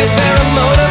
It's there a?